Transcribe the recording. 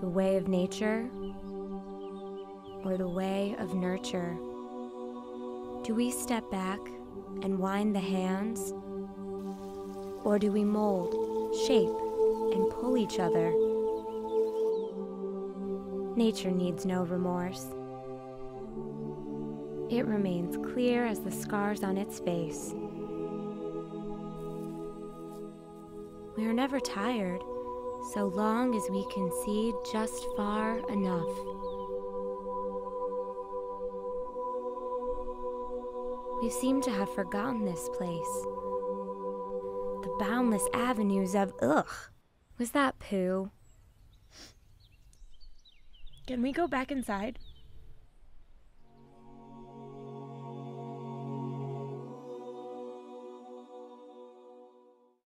the way of nature or the way of nurture? Do we step back and wind the hands? Or do we mold, shape, and pull each other? Nature needs no remorse. It remains clear as the scars on its face. We are never tired, so long as we can see just far enough. We seem to have forgotten this place. The boundless avenues of ugh. Was that poo? Can we go back inside?